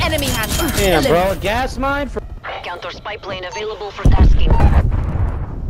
Enemy has. Damn, bro, a gas mine for Counter spy plane available for tasking.